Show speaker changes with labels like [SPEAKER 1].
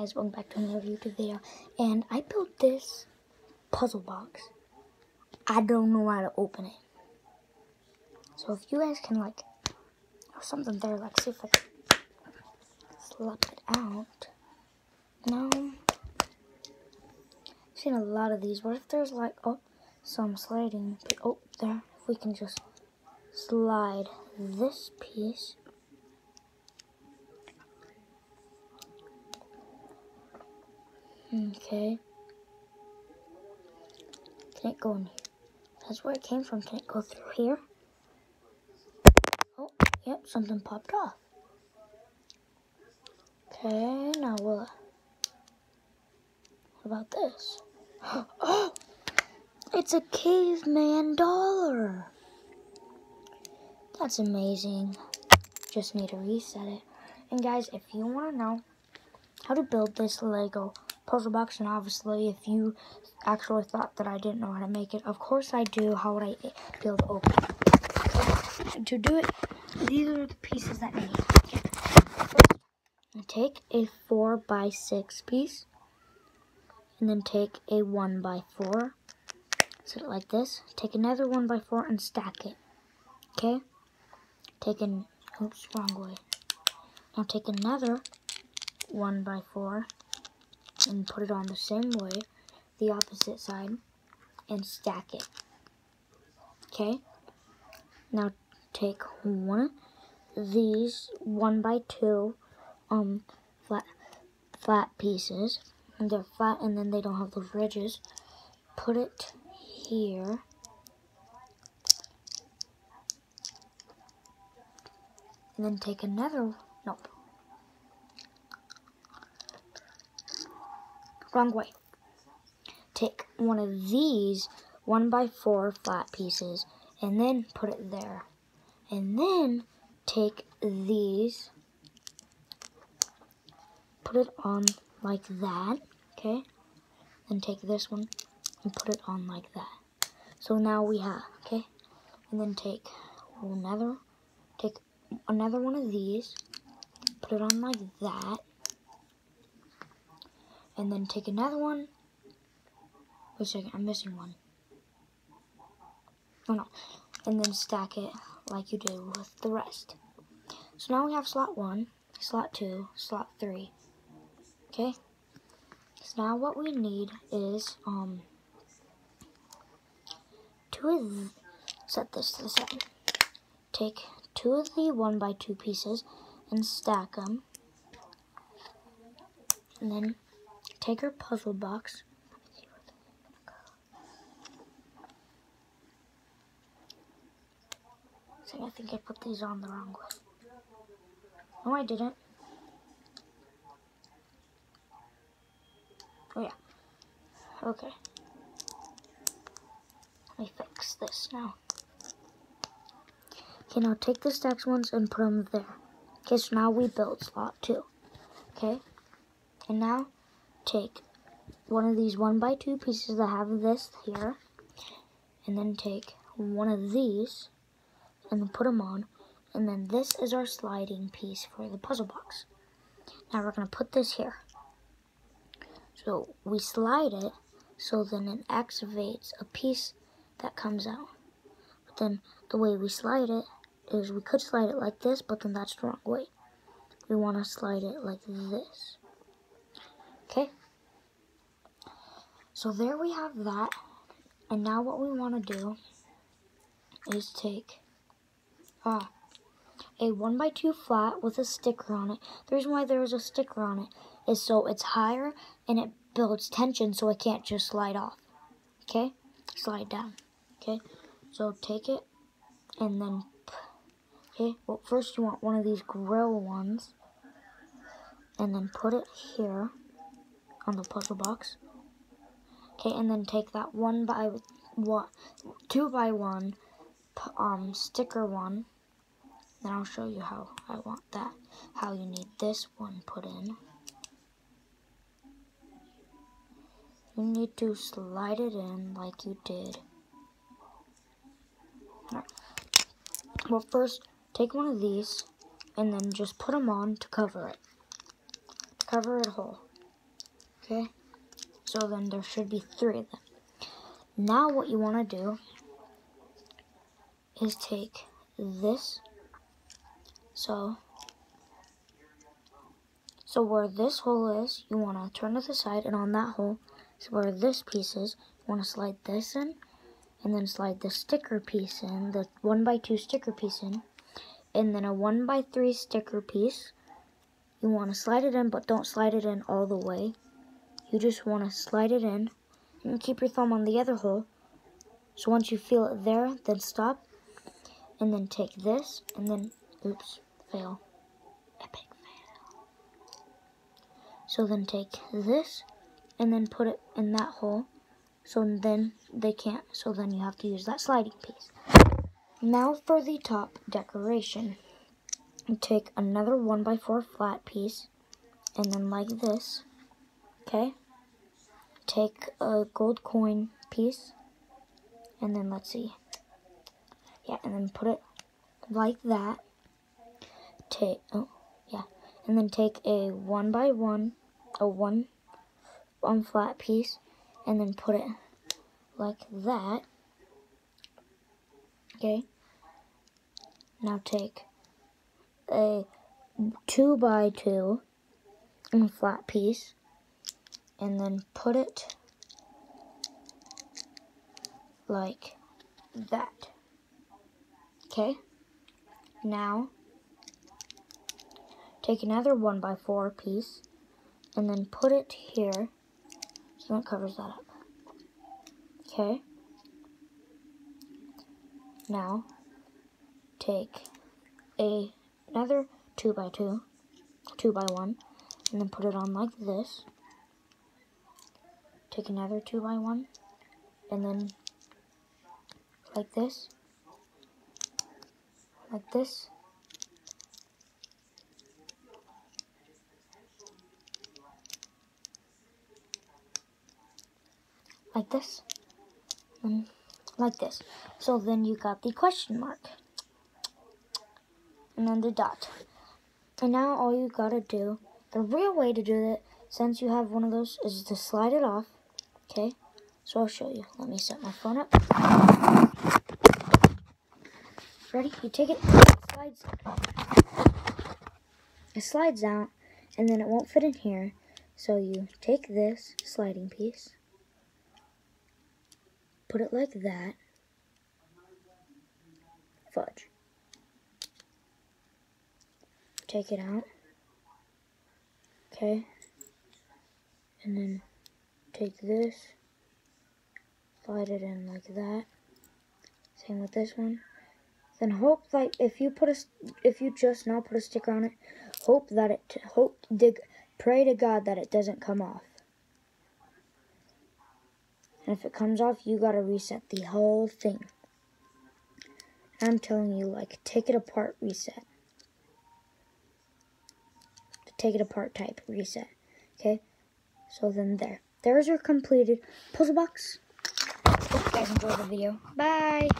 [SPEAKER 1] guys, welcome back to another YouTube video. And I built this puzzle box. I don't know how to open it. So if you guys can like, or something there, like see if I can slap it out. No. I've seen a lot of these. What if there's like, oh, some sliding, oh, there. If we can just slide this piece Okay. Can it go in here? That's where it came from. Can it go through here? Oh, yep, something popped off. Okay, now what? What about this? Oh, it's a caveman dollar. That's amazing. Just need to reset it. And guys, if you want to know how to build this Lego puzzle box and obviously if you actually thought that I didn't know how to make it, of course I do. How would I be able to open it? To do it, these are the pieces that I need. Take a 4 by 6 piece and then take a 1 by 4 set it like this. Take another 1 by 4 and stack it. Okay? Take an, oops, wrong way. Now take another 1 by 4 and put it on the same way, the opposite side, and stack it. Okay? Now take one these one by two um flat flat pieces. And they're flat and then they don't have those ridges. Put it here. And then take another nope. Wrong way. Take one of these one by four flat pieces and then put it there. And then take these, put it on like that, okay? And take this one and put it on like that. So now we have, okay? And then take another, take another one of these, put it on like that, and then take another one. Wait a second, I'm missing one. Oh no. And then stack it like you do with the rest. So now we have slot 1, slot 2, slot 3. Okay? So now what we need is, um, two of, set this to the side. Take two of the 1 by 2 pieces and stack them. And then take our puzzle box. See, I think I put these on the wrong way. No, I didn't. Oh, yeah. Okay. Let me fix this now. Okay, now take the stacks ones and put them there. Okay, so now we build slot two. Okay? And now take one of these one by two pieces that have this here and then take one of these and put them on and then this is our sliding piece for the puzzle box. Now we're going to put this here. So we slide it so then it activates a piece that comes out. But then the way we slide it is we could slide it like this but then that's the wrong way. We want to slide it like this Okay. So there we have that. And now what we want to do is take uh, a 1 by 2 flat with a sticker on it. The reason why there is a sticker on it is so it's higher and it builds tension so it can't just slide off. Okay? Slide down. Okay? So take it and then, okay, well first you want one of these grill ones and then put it here on the puzzle box. Okay, and then take that one by one, two by one, um, sticker one. Then I'll show you how I want that, how you need this one put in. You need to slide it in like you did. Right. Well, first, take one of these, and then just put them on to cover it. Cover it whole. Okay? So then there should be three of them. Now what you want to do is take this. So, so where this hole is, you want to turn to the side, and on that hole is where this piece is. You want to slide this in, and then slide the sticker piece in, the 1 by 2 sticker piece in, and then a 1 by 3 sticker piece. You want to slide it in, but don't slide it in all the way. You just want to slide it in, and keep your thumb on the other hole. So once you feel it there, then stop, and then take this, and then, oops, fail. Epic fail. So then take this, and then put it in that hole, so then they can't, so then you have to use that sliding piece. Now for the top decoration. Take another 1x4 flat piece, and then like this, okay? Take a gold coin piece, and then let's see. Yeah, and then put it like that. Take, oh, yeah. And then take a one by one, a one, one flat piece, and then put it like that. Okay. Now take a two by two flat piece and then put it like that. Okay, now take another one by four piece and then put it here so it covers that up. Okay, now take a another two by two, two by one, and then put it on like this. Take another two by one, and then like this, like this. Like this, and like this. So then you got the question mark, and then the dot. And now all you gotta do, the real way to do it, since you have one of those, is to slide it off, okay? So I'll show you. Let me set my phone up. Ready? You take it, it slides, it slides out, and then it won't fit in here. So you take this sliding piece, put it like that, fudge. Take it out, okay, and then take this, slide it in like that. Same with this one. Then hope like if you put a if you just now put a sticker on it, hope that it hope dig pray to God that it doesn't come off. And if it comes off, you gotta reset the whole thing. I'm telling you, like take it apart, reset. Take it apart type reset. Okay, so then there. There's your completed puzzle box. Hope you guys enjoyed the video. Bye.